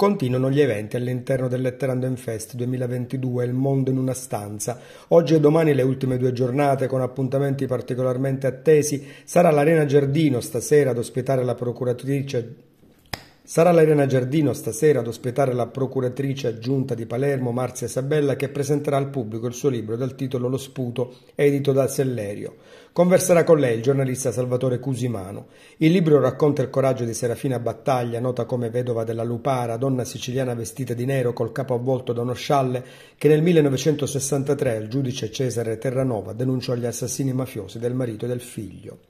Continuano gli eventi all'interno del Letterando Fest 2022 Il mondo in una stanza. Oggi e domani le ultime due giornate con appuntamenti particolarmente attesi. Sarà l'Arena Giardino stasera ad ospitare la procuratrice Sarà l'Arena Giardino stasera ad ospitare la procuratrice aggiunta di Palermo, Marzia Sabella, che presenterà al pubblico il suo libro dal titolo Lo sputo, edito da Sellerio. Converserà con lei il giornalista Salvatore Cusimano. Il libro racconta il coraggio di Serafina Battaglia, nota come vedova della Lupara, donna siciliana vestita di nero col capo avvolto da uno scialle, che nel 1963 il giudice Cesare Terranova denunciò gli assassini mafiosi del marito e del figlio.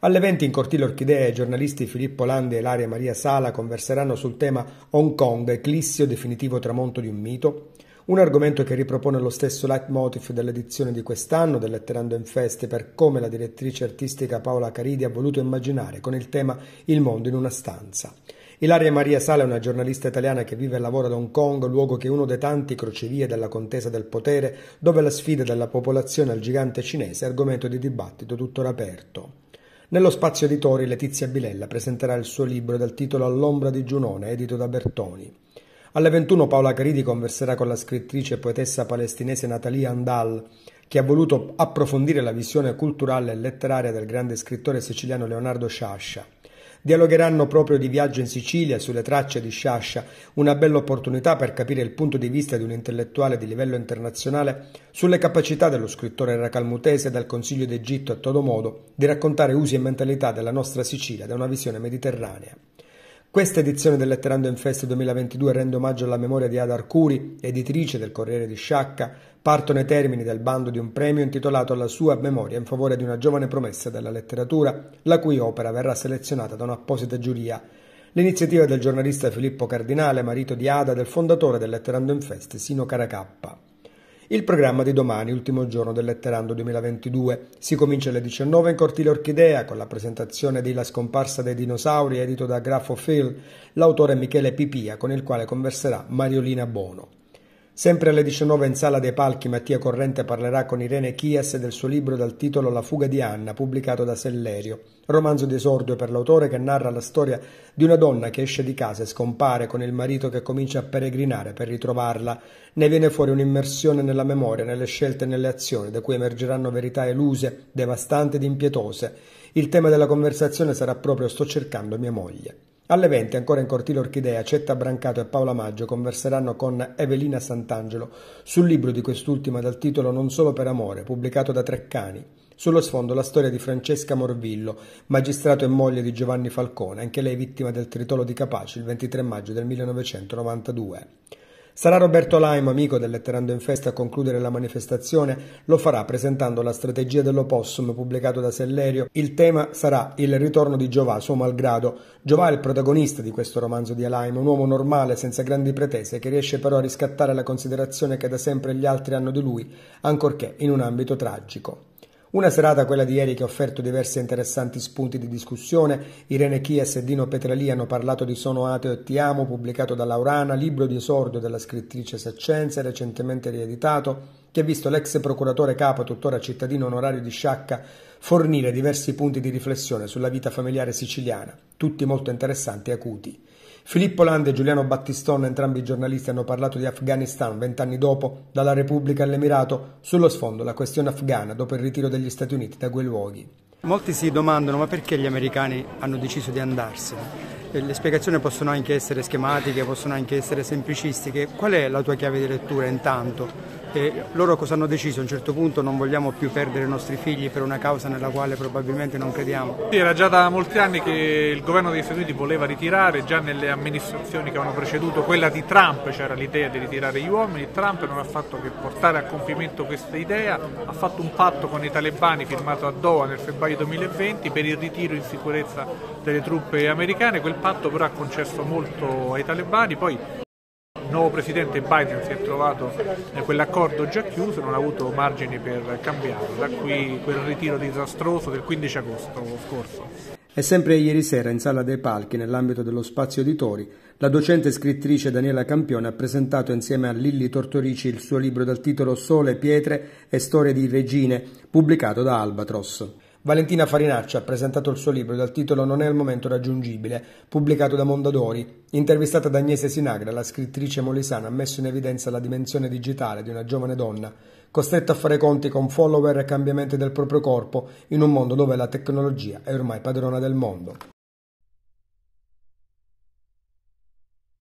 All'evento in Cortile Orchidea i giornalisti Filippo Landi e Laria Maria Sala converseranno sul tema Hong Kong, eclissio definitivo tramonto di un mito, un argomento che ripropone lo stesso leitmotiv dell'edizione di quest'anno del Letterando in Feste per come la direttrice artistica Paola Caridi ha voluto immaginare con il tema Il mondo in una stanza. Ilaria Maria Sala è una giornalista italiana che vive e lavora ad Hong Kong, luogo che è uno dei tanti crocevie della contesa del potere, dove la sfida della popolazione al gigante cinese è argomento di dibattito tuttora aperto. Nello spazio editori Letizia Bilella presenterà il suo libro dal titolo All'ombra di Giunone, edito da Bertoni. Alle 21 Paola Caridi converserà con la scrittrice e poetessa palestinese Natalia Andal, che ha voluto approfondire la visione culturale e letteraria del grande scrittore siciliano Leonardo Sciascia. Dialogheranno proprio di viaggio in Sicilia sulle tracce di Sciascia, una bella opportunità per capire il punto di vista di un intellettuale di livello internazionale sulle capacità dello scrittore racalmutese dal Consiglio d'Egitto a todo modo di raccontare usi e mentalità della nostra Sicilia da una visione mediterranea. Questa edizione del Letterando in Fest 2022 rende omaggio alla memoria di Ada Arcuri, editrice del Corriere di Sciacca, partono i termini del bando di un premio intitolato alla sua memoria in favore di una giovane promessa della letteratura, la cui opera verrà selezionata da un'apposita giuria. L'iniziativa del giornalista Filippo Cardinale, marito di Ada, del fondatore del Letterando in Fest, Sino Caracappa. Il programma di domani, ultimo giorno del Letterando 2022. Si comincia alle 19 in Cortile Orchidea con la presentazione di La scomparsa dei dinosauri edito da Grafo Phil, l'autore Michele Pipia con il quale converserà Mariolina Bono. Sempre alle 19 in Sala dei Palchi Mattia Corrente parlerà con Irene Chies del suo libro dal titolo La fuga di Anna, pubblicato da Sellerio, romanzo di esordio per l'autore che narra la storia di una donna che esce di casa e scompare con il marito che comincia a peregrinare per ritrovarla. Ne viene fuori un'immersione nella memoria, nelle scelte e nelle azioni, da cui emergeranno verità eluse, devastanti ed impietose. Il tema della conversazione sarà proprio Sto cercando mia moglie. Alle 20, ancora in cortile Orchidea, Cetta Brancato e Paola Maggio converseranno con Evelina Sant'Angelo sul libro di quest'ultima dal titolo Non solo per amore, pubblicato da Treccani. Sullo sfondo la storia di Francesca Morvillo, magistrato e moglie di Giovanni Falcone, anche lei vittima del tritolo di Capaci il 23 maggio del 1992. Sarà Roberto Laimo, amico del Letterando in Festa, a concludere la manifestazione. Lo farà presentando la strategia dell'opossum pubblicato da Sellerio. Il tema sarà il ritorno di Giovà, suo malgrado. Giovà è il protagonista di questo romanzo di Alaimo, un uomo normale, senza grandi pretese, che riesce però a riscattare la considerazione che da sempre gli altri hanno di lui, ancorché in un ambito tragico. Una serata, quella di ieri, che ha offerto diversi interessanti spunti di discussione. Irene Chies e Dino Petrali hanno parlato di Sono ateo e ti amo, pubblicato da Laurana, libro di esordio della scrittrice Saccenza, recentemente rieditato, che ha visto l'ex procuratore capo, tuttora cittadino onorario di Sciacca, fornire diversi punti di riflessione sulla vita familiare siciliana, tutti molto interessanti e acuti. Filippo Lande e Giuliano Battistone, entrambi giornalisti, hanno parlato di Afghanistan vent'anni dopo, dalla Repubblica all'Emirato, sullo sfondo la questione afghana dopo il ritiro degli Stati Uniti da quei luoghi. Molti si domandano ma perché gli americani hanno deciso di andarsene? Le spiegazioni possono anche essere schematiche, possono anche essere semplicistiche. Qual è la tua chiave di lettura intanto? E loro cosa hanno deciso? A un certo punto non vogliamo più perdere i nostri figli per una causa nella quale probabilmente non crediamo. Sì, era già da molti anni che il governo degli Stati Uniti voleva ritirare, già nelle amministrazioni che avevano preceduto quella di Trump c'era l'idea di ritirare gli uomini, Trump non ha fatto che portare a compimento questa idea, ha fatto un patto con i talebani firmato a Doha nel febbraio 2020 per il ritiro in sicurezza delle truppe americane, quel patto però ha concesso molto ai talebani, poi il nuovo presidente Biden si è trovato quell'accordo già chiuso non ha avuto margini per cambiarlo, da qui quel ritiro disastroso del 15 agosto scorso. E sempre ieri sera in Sala dei Palchi, nell'ambito dello spazio editori, la docente e scrittrice Daniela Campione ha presentato insieme a Lilli Tortorici il suo libro dal titolo Sole, pietre e storie di regine, pubblicato da Albatros. Valentina Farinaccia ha presentato il suo libro dal titolo Non è al momento raggiungibile, pubblicato da Mondadori. Intervistata da Agnese Sinagra, la scrittrice molisana ha messo in evidenza la dimensione digitale di una giovane donna costretta a fare conti con follower e cambiamenti del proprio corpo in un mondo dove la tecnologia è ormai padrona del mondo.